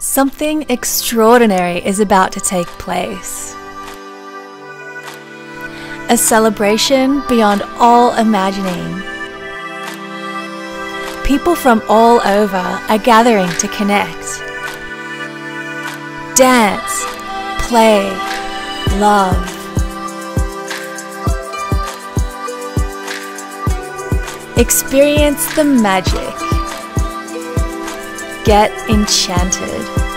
Something extraordinary is about to take place. A celebration beyond all imagining. People from all over are gathering to connect. Dance, play, love. Experience the magic. Get enchanted.